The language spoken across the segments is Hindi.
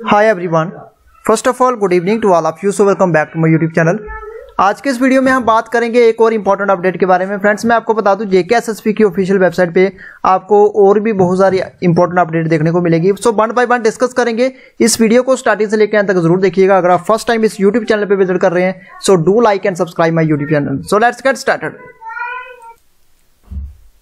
Hi everyone first of all good evening to all of you so welcome back to my YouTube channel आज के इस वीडियो में हम बात करेंगे एक और इंपॉर्टेंट अपडेट के बारे में। फ्रेंड्स मैं आपको बता दूँ जेके एसएसपी की ऑफिशियल वेबसाइट पे आपको और भी बहुत सारी इंपॉर्टेंट अपडेट देखने को मिलेगी। So one by one discuss करेंगे। इस वीडियो को स्टार्टिंग से लेकर अंत तक ज़रूर देखिएगा। अगर आप फ़र्स्ट टाइम इस यूट्यूब चैनल पर विज़िट कर रहे हैं so do like and subscribe my YouTube channel so let's get started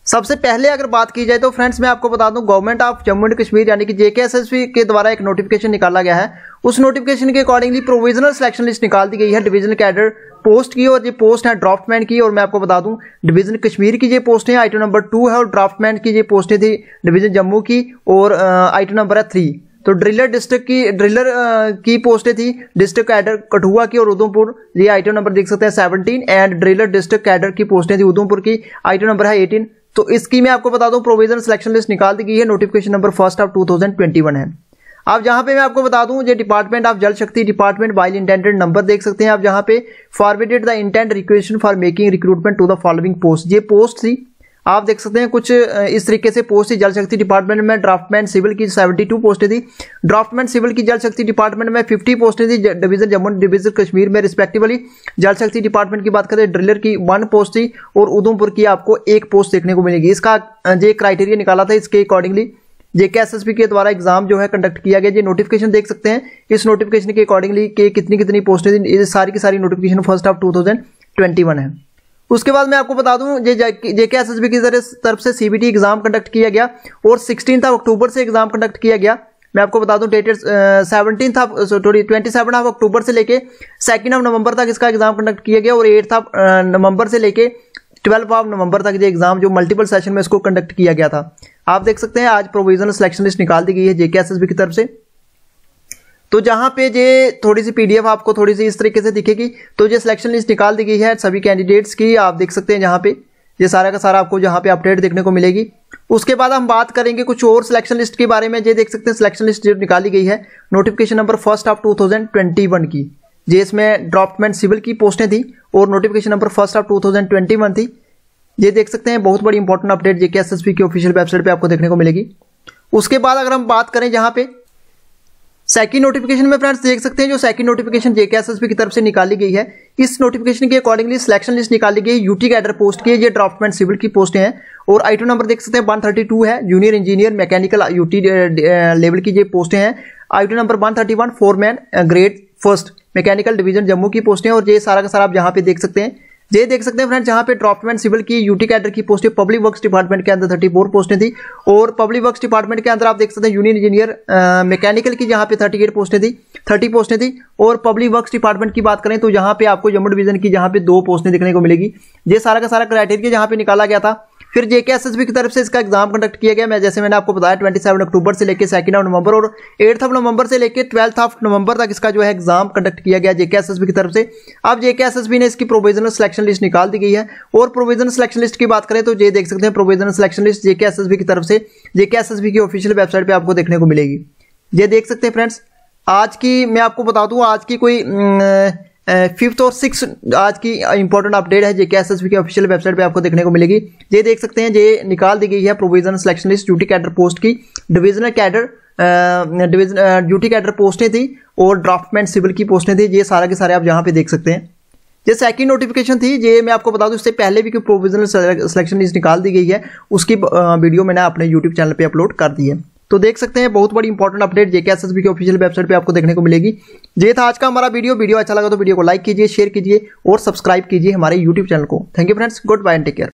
सबसे पहले अगर बात की जाए तो फ्रेंड्स, मैं आपको बता दूँ, government of Jammu and Kashmir, यानी कि जेकेएसएसपी के द्वारा एक नोटिफिकेशन निकाला गया है। उस नोटिफिकेशन के अकॉर्डिंगली प्रोविजनल सिलेक्शन लिस्ट निकाल दी गई है डिवीज़न कैडर पोस्ट की, और ये पोस्ट है ड्राफ्टमैन की, और मैं आपको बता दूँ डिवीज़न कश्मीर की ये पोस्ट है आइटम नंबर टू है, और ड्राफ्टमैन की ये पोस्टें थी डिवीज़न जम्मू की, और आइटम नंबर है थ्री तो ड्रिलर डिस्ट्रिक्ट की ड्रिलर की पोस्टें थी डिस्ट्रिक्ट कैडर कठुआ की और उधमपुर। ये आइटम नंबर देख सकते हैं seventeen and driller district cadre की पोस्टें थी उधमपुर की। आइटम नंबर है एटीन तो इसकी मैं आपको बता दूँ प्रोविज़न सिलेक्शन लिस्ट निकाल दी गई है नोटिफिकेशन नंबर फ़र्स्ट ऑफ़ 2021 है। आप जहाँ पे मैं आपको बता दूँ, ये डिपार्टमेंट ऑफ़ जल शक्ति डिपार्टमेंट बाइल इंटेंडेड नंबर देख सकते हैं। आप जहाँ पे forwarded the indent requisition for making recruitment to the following post ये पोस्ट थी आप देख सकते हैं कुछ इस तरीके से पोस्ट थी, जल शक्ति डिपार्टमेंट में ड्राफ्टमैन सिविल की 72 पोस्टें थी। ड्राफ्टमैन सिविल की जल शक्ति डिपार्टमेंट में 50 पोस्टें थी डिवीज़न जम्मू डिवीज़न कश्मीर में रिस्पेक्टिवली जल शक्ति डिपार्टमेंट की बात करें ड्रिलर की वन पोस्ट थी और उधमपुर की आपको एक पोस्ट देखने को मिलेगी। इसका जो क्राइटेरिया निकाला था, इसके अकॉर्डिंगली जेके एस के द्वारा एग्ज़ाम जो है कंडक्ट किया गया ये नोटिफिकेशन देख सकते हैं, इस नोटिफिकेशन के अकॉर्डिंगली के कितनी कितनी पोस्टें थी सारी की सारी नोटिफिकेशन फ़र्स्ट ऑफ़ टू है। उसके बाद मैं आपको बता दूँ J, JK S S B की तरफ़ से सीबीटी एग्ज़ाम कंडक्ट किया गया और सिक्सटीन अक्टूबर से एग्ज़ाम कंडक्ट किया गया। मैं आपको बता दूँ dated seventeen of sorry twenty seven of October से लेके सेकेंड ऑफ़ नवंबर तक इसका एग्ज़ाम कंडक्ट किया गया और एट्थ ऑफ़ नवंबर से लेके ट्वेल्व ऑफ़ नवंबर तक ये एग्ज़ाम जो मल्टीपल सेशन में इसको कंडक्ट किया गया था। आप देख सकते हैं, आज प्रोविजनल सिलेक्शन लिस्ट निकाल दी गई है जेके एस एस बी की तरफ़ से। तो जहाँ पे ये थोड़ी सी पीडीएफ आपको थोड़ी सी इस तरीके से दिखेगी तो ये सिलेक्शन लिस्ट निकाल दी गई है सभी कैंडिडेट्स की, आप देख सकते हैं जहाँ पे। ये सारा का सारा आपको जहाँ पे अपडेट देखने को मिलेगी। उसके बाद हम बात करेंगे कुछ और सिलेक्शन लिस्ट के बारे में। ये देख सकते हैं सिलेक्शन लिस्ट जो निकाली गई है notification number first of two की। जे इसमें ड्रॉपमेंट सिविल की पोस्टें थी और notification number first of two थी। ये देख सकते हैं बहुत बड़ी इंपॉर्टेंट अपडेट जेके एस की ऑफिशियल वेबसाइट पर आपको देखने को मिलेगी। उसके बाद अगर हम बात करें जहाँ पे सेकंड नोटिफिकेशन में फ्रेंड्स देख सकते हैं, जो सेकंड नोटिफिकेशन जेके एसएसपी की तरफ़ से निकाली गई है। इस नोटिफिकेशन के अकॉर्डिंगली सिलेक्शन लिस्ट निकाली गई। यूटी कैडर पोस्ट की ये ड्राफ्टमैन सिविल की पोस्ट हैं। और आइटम नंबर देख सकते हैं 132 है। Junior engineer mechanical UT level की ये पोस्टें हैं। Item number 131 foreman grade first mechanical division Jammu की पोस्टें और ये सारा का सारा आप यहाँ पे देख सकते हैं। ये देख सकते हैं फ्रेंड जहाँ पे ड्रॉपमैन सिविल की यूटी कैडर की पोस्ट पब्लिक वर्क्स डिपार्टमेंट के अंदर थर्टी फोर पोस्टें थी। और पब्लिक वर्क्स डिपार्टमेंट के अंदर आप देख सकते हैं यूनियन इंजीनियर मैकेनिकल की जहाँ पे थर्टी एट पोस्टें थी थर्टी पोस्टें थी। और पब्लिक वर्क्स डिपार्टमेंट की बात करें तो यहाँ पे आपको जम्मू डिवीज़न की जहाँ पे दो पोस्टें देखने को मिलेगी। ये सारा का सारा क्राइटेरिया जहाँ पे निकाला गया था। फिर जेके एसएसबी की तरफ़ से इसका एग्ज़ाम कंडक्ट किया गया। मैं जैसे मैंने आपको बताया 27 अक्टूबर से लेकर सेकंड ऑफ़ नवंबर और एट्थ ऑफ़ नवंबर से लेकर ट्वेल्थ ऑफ़ नवंबर तक इसका जो है एग्ज़ाम कंडक्ट किया गया जेके एसएसबी की तरफ़ से। अब जेके एसएसबी ने इसकी प्रोविजनल सिलेक्शन लिस्ट निकाल दी गई है और प्रोविजनल सिलेक्शन लिस्ट की बात करें तो ये देख सकते हैं provisional selection list JK SSB की तरफ़ से जेके एसएसबी की ऑफिशियल वेबसाइट पर आपको देखने को मिलेगी। ये देख सकते हैं फ्रेंड्स आज की मैं आपको बता दूँ, आज की कोई फिफ्थ और सिक्स आज की इंपॉर्टेंट अपडेट है जेके एसएसबी की ऑफिशियल वेबसाइट पे आपको देखने को मिलेगी। ये देख सकते हैं, ये निकाल दी गई है provision selection list duty cadre post की। Divisional cadre division duty cadre पोस्टें थी और ड्राफ्टमैन सिविल की पोस्टें थी। ये सारा के सारे आप यहाँ पे देख सकते हैं। ये सेकंड नोटिफिकेशन थी, ये मैं आपको बता दूँ, इससे पहले भी कोई प्रोविजनल सिलेक्शन लिस्ट निकाल दी गई है, उसकी वीडियो मैंने अपने यूट्यूब चैनल पे अपलोड कर दी है। तो देख सकते हैं, बहुत बड़ी इंपॉर्टेंट अपडेट जेके एस की ऑफिशियल वेबसाइट पे आपको देखने को मिलेगी। ये था आज का हमारा वीडियो वीडियो अच्छा लगा तो वीडियो को लाइक कीजिए शेयर कीजिए और सब्सक्राइब कीजिए हमारे यूट्यूब चैनल को। Thank you friends goodbye and take care